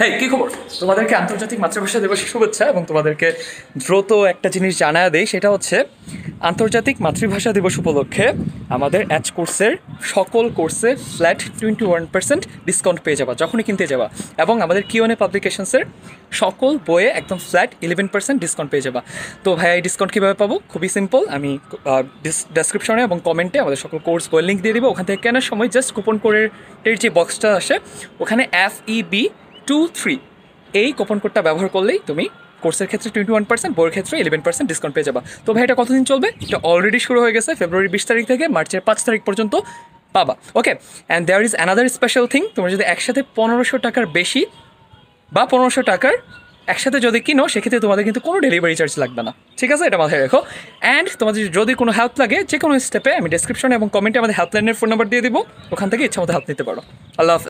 হ্যাঁ কি খবর? তোমাদেরকে আন্তর্জাতিক মাতৃভাষা দিবসের শুভেচ্ছা এবং তোমাদেরকে দ্রুত একটা জিনিস জানায় দেই, সেটা হচ্ছে আন্তর্জাতিক মাতৃভাষা দিবস উপলক্ষে আমাদের অ্যাচ কোর্সের সকল কোর্সে flat twenty one percent discount পেয়ে যাবা, যখনই কিনতে যাবা। এবং আমাদের কিওনে পাবলিকেশনসের সকল বইয়ে একদম ফ্ল্যাট ইলেভেন পার্সেন্ট ডিসকাউন্ট পেয়ে যাবা। তো ভাই এই ডিসকাউন্ট কীভাবে পাবো? খুবই সিম্পল আমি ডেসক্রিপশনে এবং কমেন্টে আমাদের সকল কোর্স বইয়ের লিঙ্ক দিয়ে দিব। ওখান থেকে কেনার সময় জাস্ট কুপন কোডের যে বক্সটা আসে, ওখানে F E B two three এই কুপন কোডটা ব্যবহার করলেই তুমি কোর্সের ক্ষেত্রে টোয়েন্টি ওয়ান পার্সেন্ট বইয়ের ক্ষেত্রে ইলেভেন পার্সেন্ট ডিসকাউন্ট পেয়ে যাবা। তো ভাই, এটা কতদিন চলবে? এটা অলরেডি শুরু হয়ে গেছে ফেব্রুয়ারি বিশ তারিখ থেকে মার্চের পাঁচ তারিখ পর্যন্ত পাবা। Okay and there is another special thing তোমরা যদি একসাথে পনেরোশো টাকার বেশি বা পনেরোশো টাকার একসাথে যদি কিনো, সেক্ষেত্রে তোমাদের কিন্তু কোনো ডেলিভারি চার্জ লাগবে না। ঠিক আছে? এটা মাথায় রেখো। অ্যান্ড তোমাদের যদি কোনো হেল্প লাগে যে কোনো স্টেপে আমি ডেসক্রিপশনে এবং কমেন্টে আমাদের হেল্পলাইনের ফোন নাম্বার দিয়ে দিব। ওখান থেকে ইচ্ছা মতো হেল্প নিতে পারো। আল্লাহ